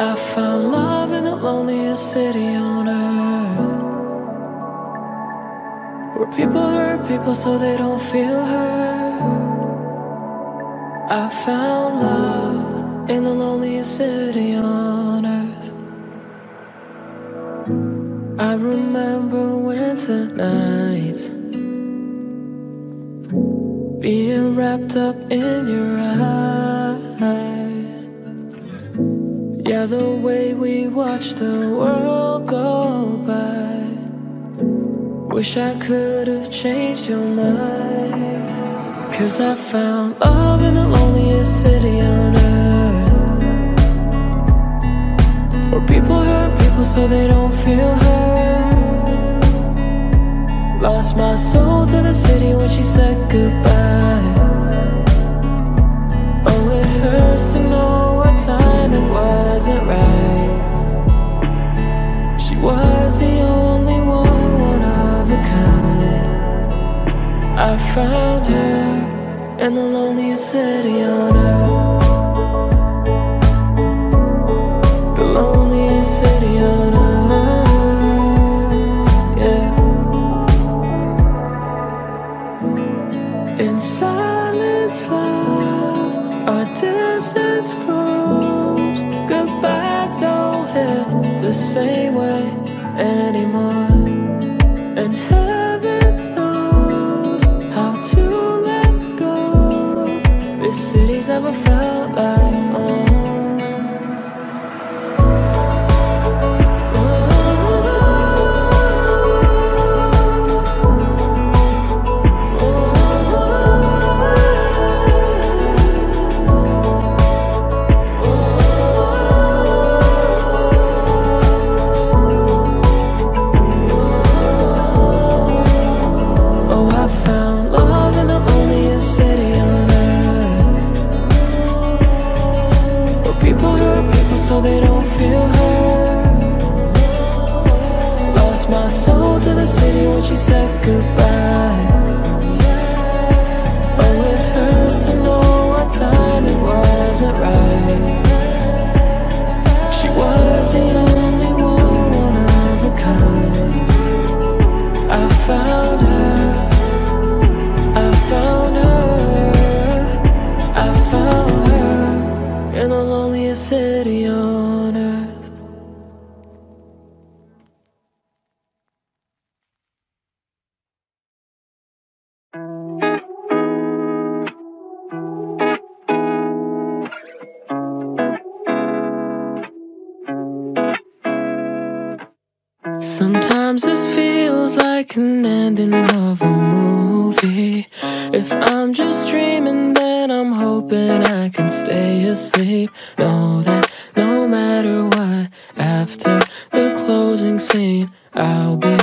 I found love in the loneliest city on earth. Where people hurt people so they don't feel hurt. I found love in the loneliest city on earth. I remember winter nights being wrapped up in your eyes. Yeah, the way we watched the world go by. Wish I could have changed your mind. Cause I found love in the loneliest city on earth. Where people hurt people so they don't feel hurt. Lost my soul to the city when she said goodbye. Timing wasn't right. She was the only one, one of a kind. I found her in the loneliest city on earth. I found love in the loneliest city on earth. Where people hurt people so they don't feel hurt. Lost my soul to the city when she said goodbye. I can stay asleep. Know that no matter what, after the closing scene, I'll be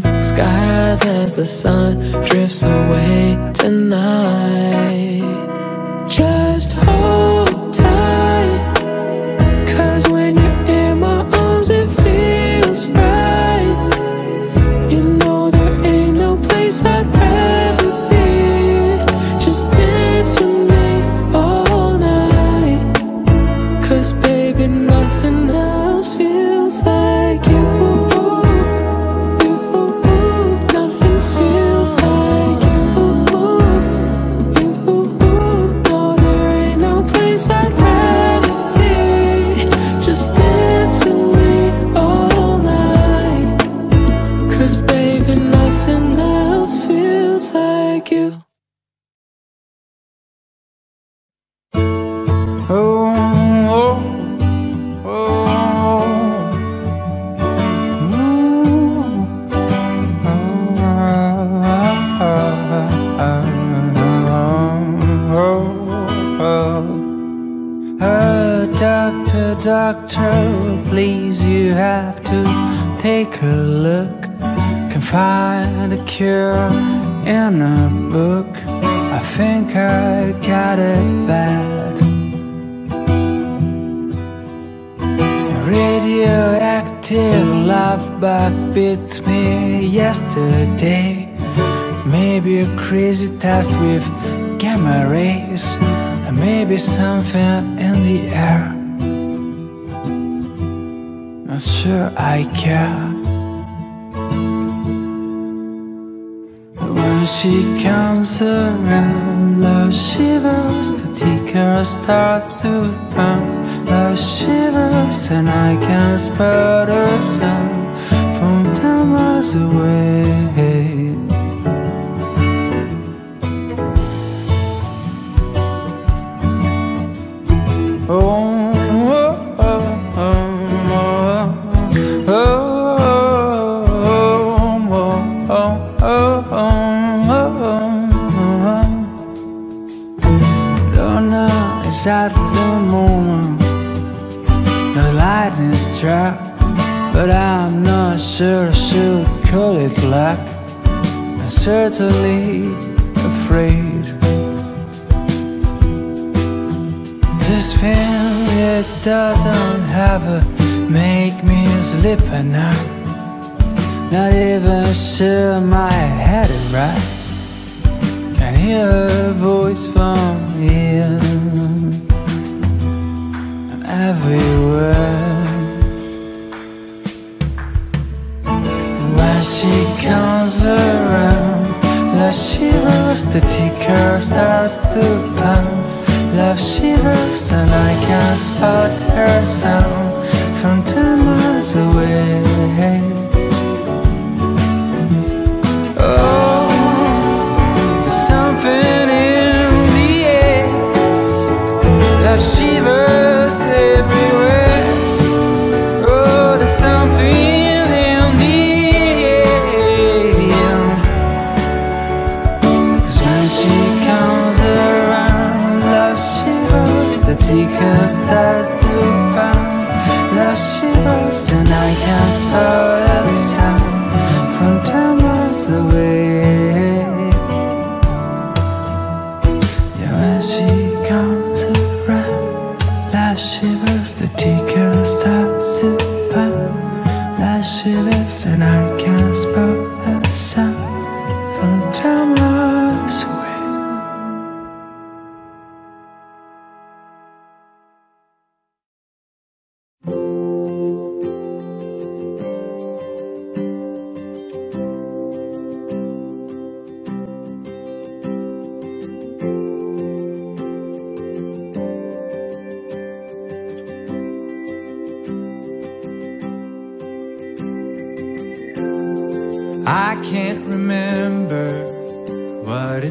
skies as the sun drifts away tonight. doctor, please, you have to take a look. Can find a cure in a book. I think I got it bad. Radioactive love bug bit me yesterday. Maybe a crazy test with gamma rays, and maybe something in the air not sure I care. But when she comes around Love shivers, the ticker starts to pound Love shivers and I can't spell the sun From ten miles away. Oh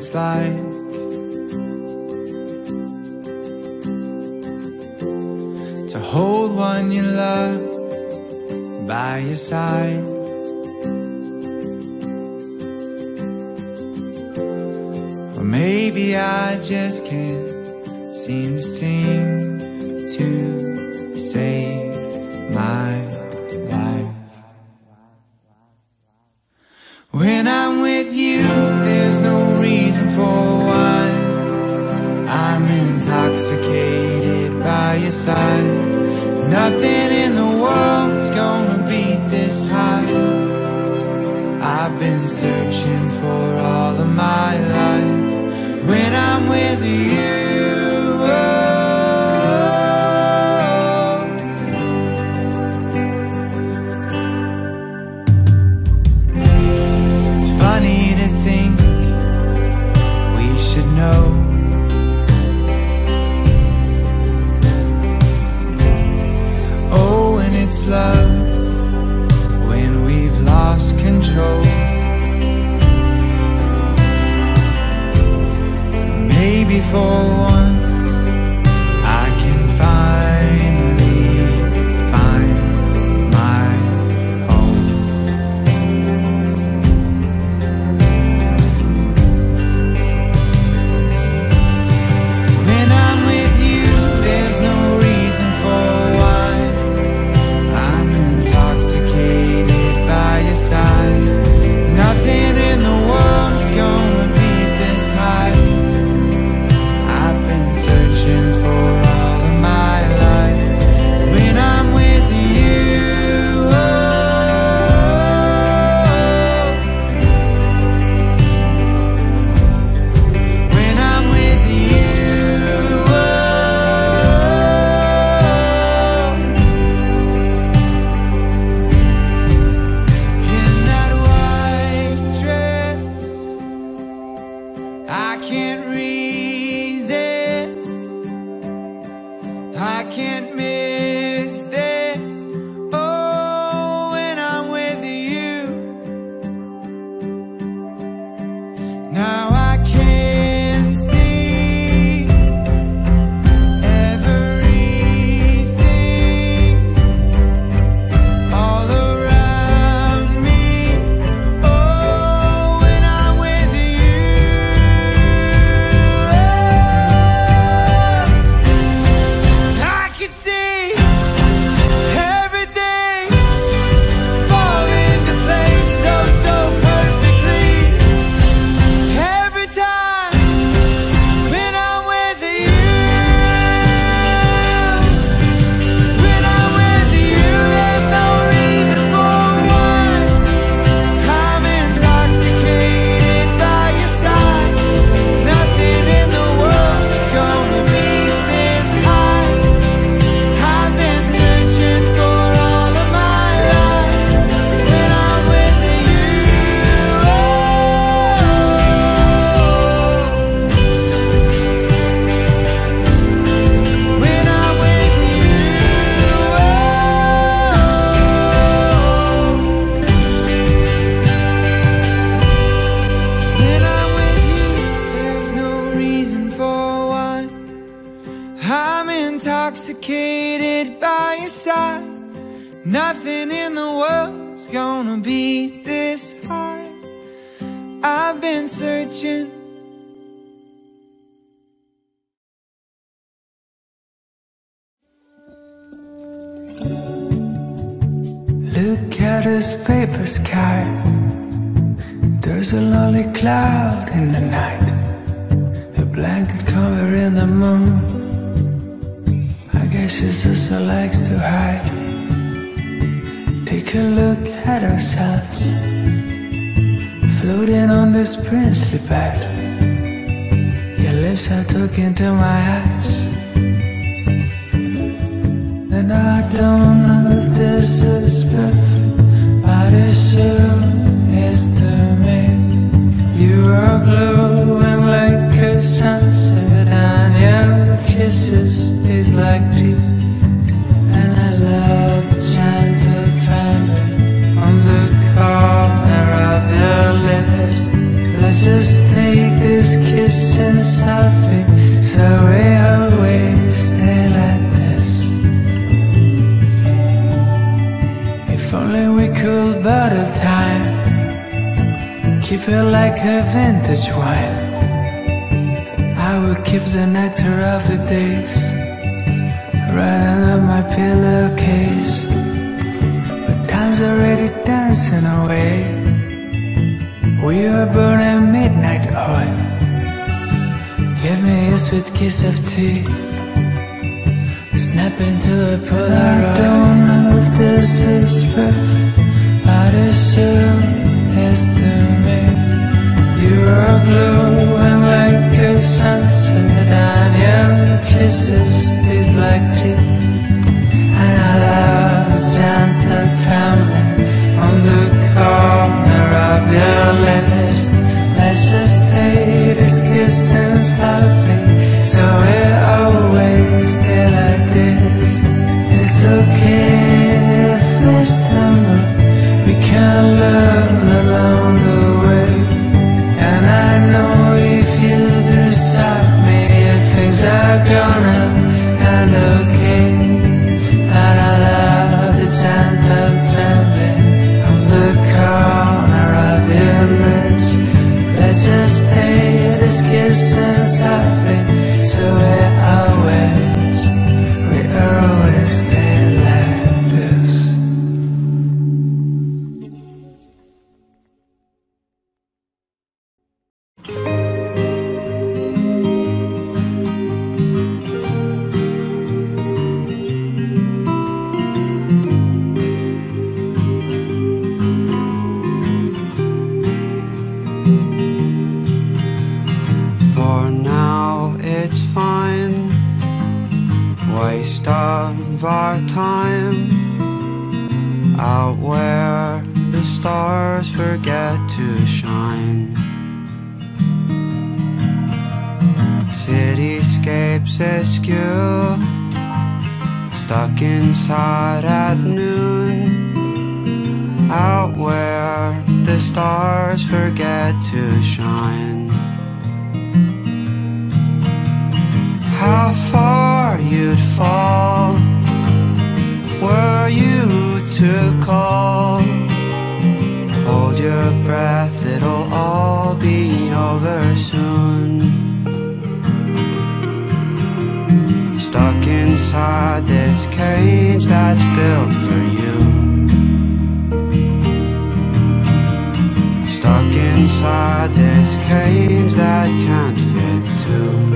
it's like To hold one you love by your side. Or maybe I just can't seem to see look at this paper sky. There's a lonely cloud in the night. A blanket covering the moon. I guess she just likes to hide. Take a look at ourselves. Floating on this princely bed. Your lips are talking to my eyes. And I don't know of despair I assume it's to me You are glowing like a sunset. And your kisses taste like tea. And I love the gentle trembling On the corner of your lips. Let's just take this kiss and selfie So we If only we could bottle time. Keep it like a vintage wine. I would keep the nectar of the days. Right under my pillowcase. But time's already dancing away. We are burning midnight oil Give me a sweet kiss of tea. Snap into a Polaroid. I don't know if this is perfect, but it sure is to me. You are glowing like a sunset, and your kisses taste like tea. And I love the gentle trembling on the corner of your lips. Let's just take this kiss kissing softly, so it always stay like Askew, stuck inside at noon. Out where the stars forget to shine. how far you'd fall were you to call. Hold your breath, it'll all be over soon. Stuck inside this cage that's built for you. Stuck inside this cage that can't fit too.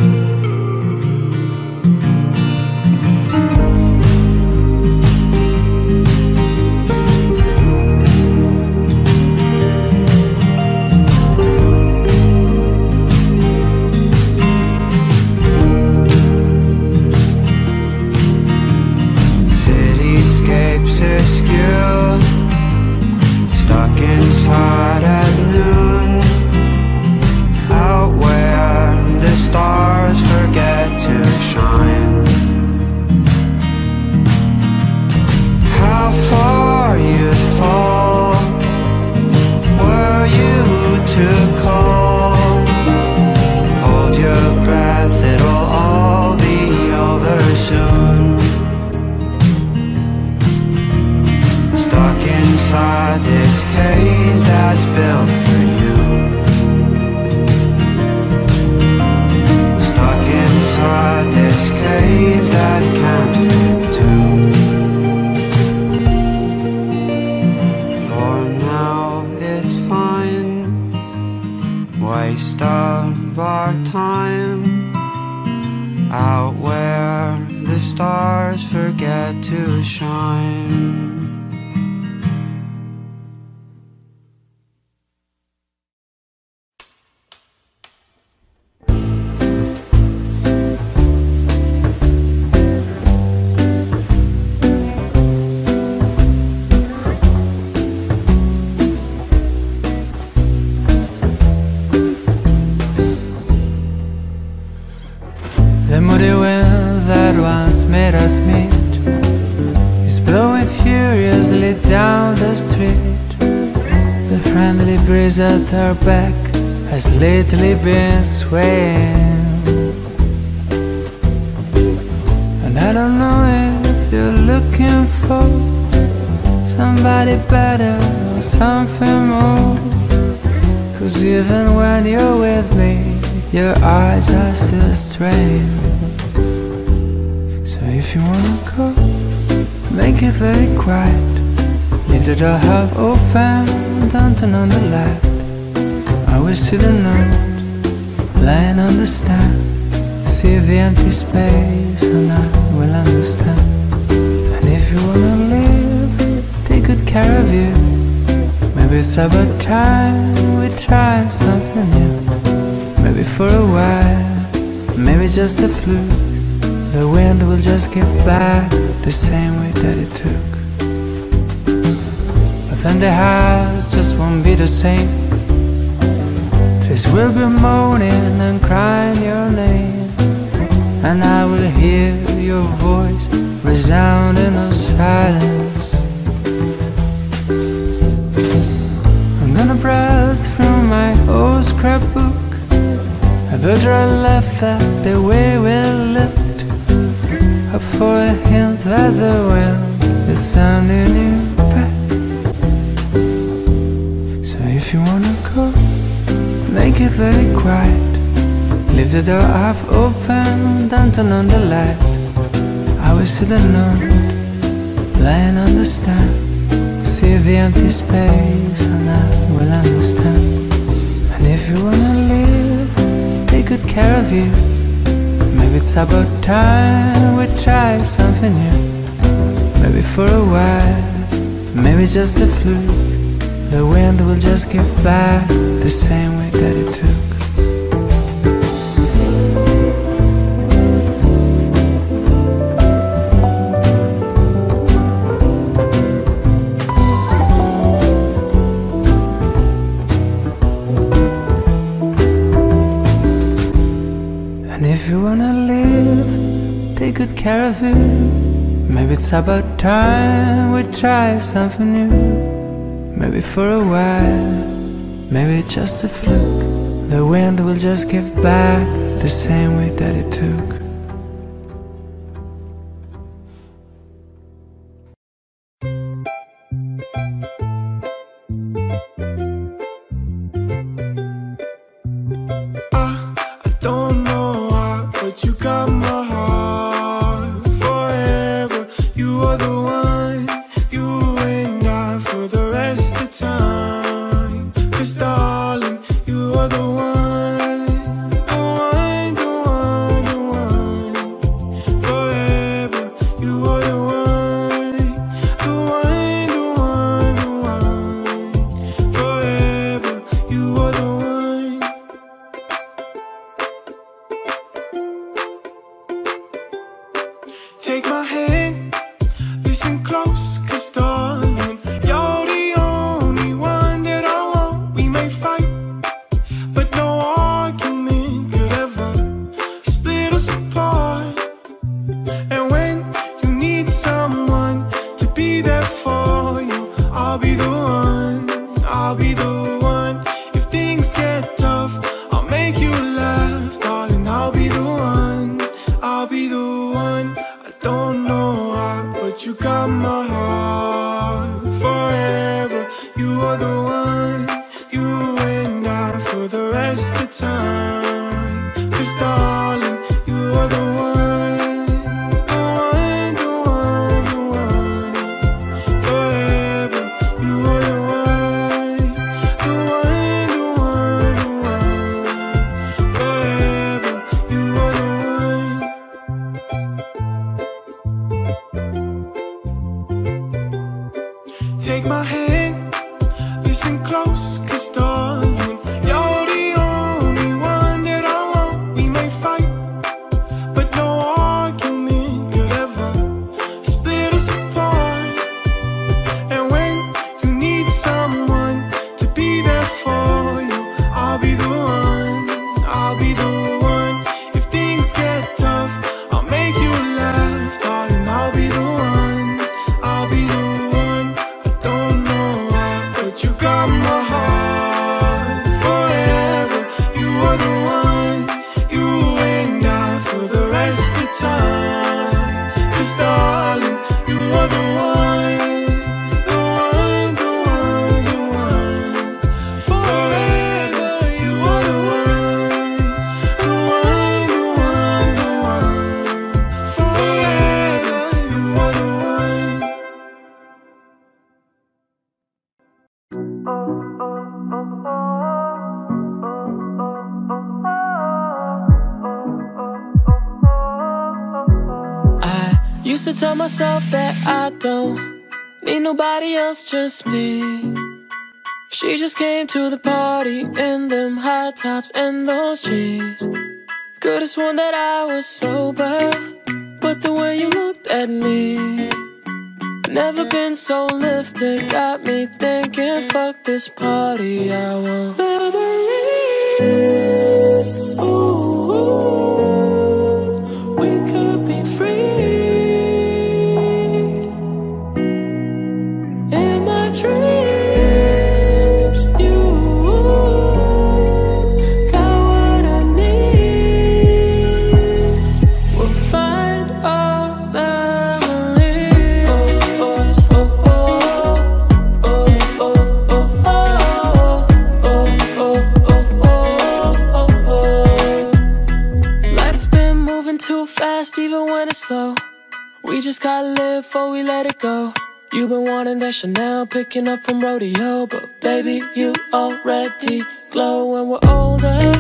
Us meet is blowing furiously down the street. The friendly breeze at our back has lately been swaying. And I don't know if you're looking for somebody better or something more. Cause even when you're with me, Your eyes are still strange. You wanna go, make it very quiet. Leave the door half open, don't turn on the light. I will see the note, lying on the stand. See the empty space, and I will understand. And if you wanna live, take good care of you. Maybe it's about time we try something new. Maybe for a while, maybe just a fluke. The wind will just give back the same way that it took. But then the house just won't be the same. Trees will be moaning and crying your name. And I will hear your voice resound in the silence. I'm gonna browse through my old scrapbook. I left that the way we lived. For a hint that the wind is sounding back. So if you wanna go, make it very quiet. Leave the door half open, don't turn on the light. I will see the note lying on the stand. See the empty space, and I will understand. And if you wanna live, take good care of you. It's about time we try something new. Maybe for a while, maybe just a fluke. The wind will just give back the same way that it took. Care of it. Maybe it's about time we try something new. Maybe for a while, maybe just a fluke. The wind will just give back the same way that it took. Myself that I don't need nobody else, just me. She just came to the party in them high tops and those jeans. Could've sworn that I was sober, but the way you looked at me. Never been so lifted, got me thinking, fuck this party, I want memories. Just gotta live before we let it go. You've been wanting that Chanel, picking up from rodeo, but baby, you already glow. When we're older,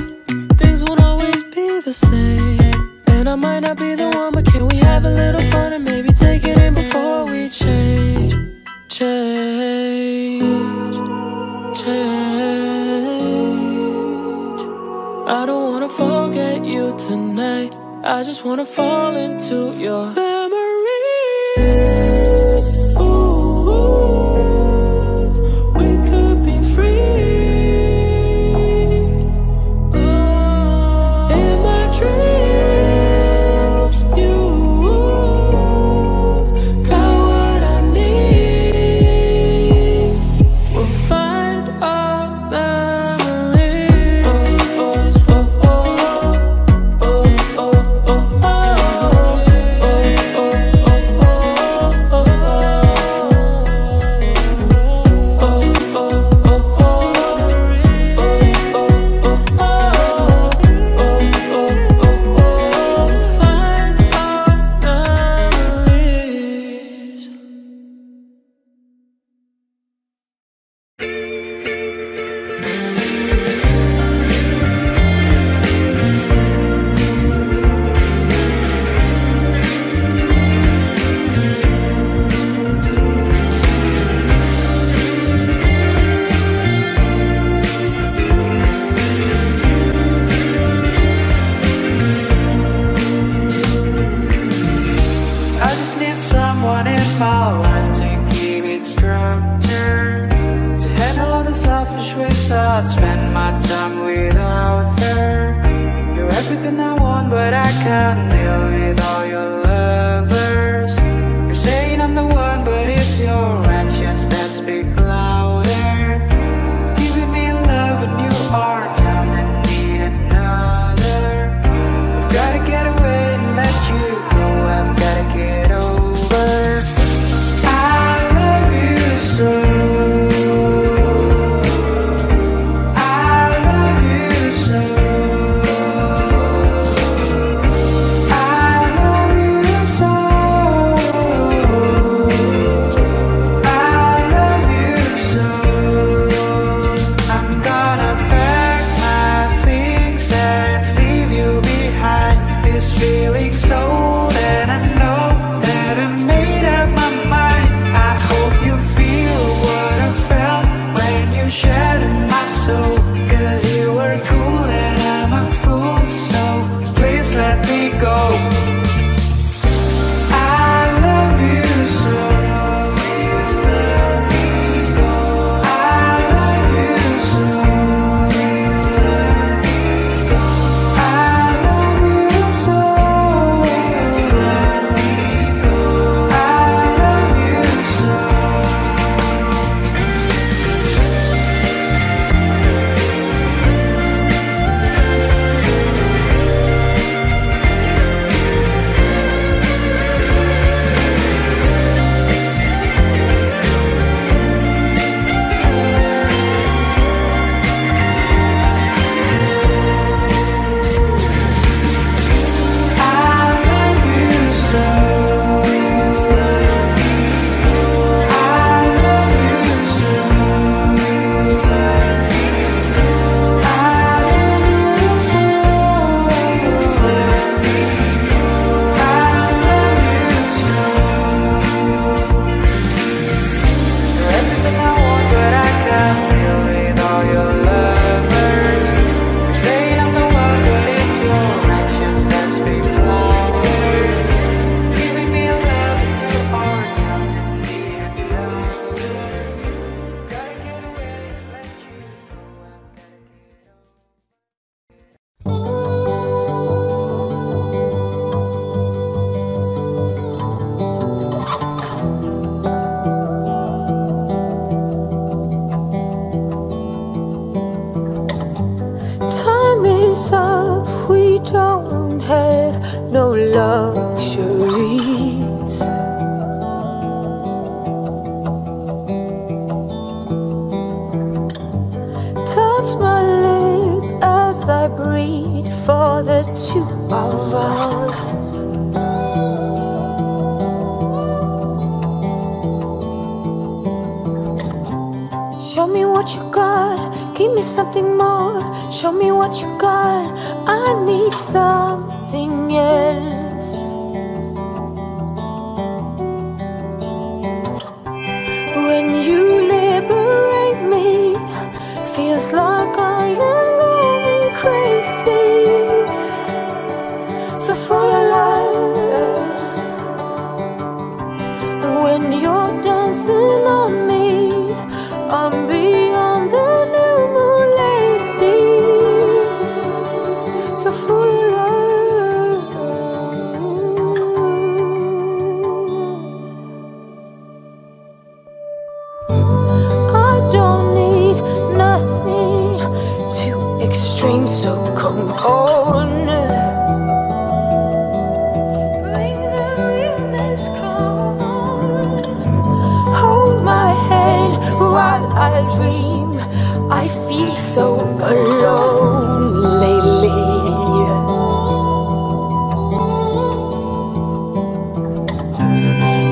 things won't always be the same. And I might not be the one, but can we have a little fun and maybe take it in before we change, change, change? I don't wanna forget you tonight. I just wanna fall into your you. luxuries. Touch my lip as I breathe for the two of us. Show me what you got, give me something more. Show me what you got, I need something else. Extreme, so come on. Bring the realness, come on. Hold my hand while I dream. I feel so alone lately.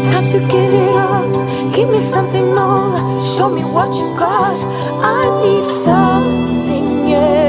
Time to give it up. Give me something more. Show me what you got. I need something else.